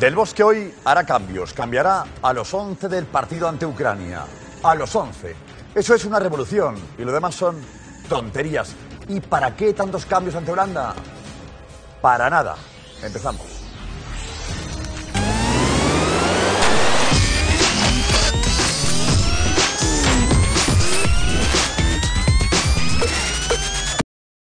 Del Bosque hoy hará cambios, cambiará a los 11 del partido ante Ucrania. A los 11. Eso es una revolución y lo demás son tonterías. ¿Y para qué tantos cambios ante Holanda? Para nada. Empezamos.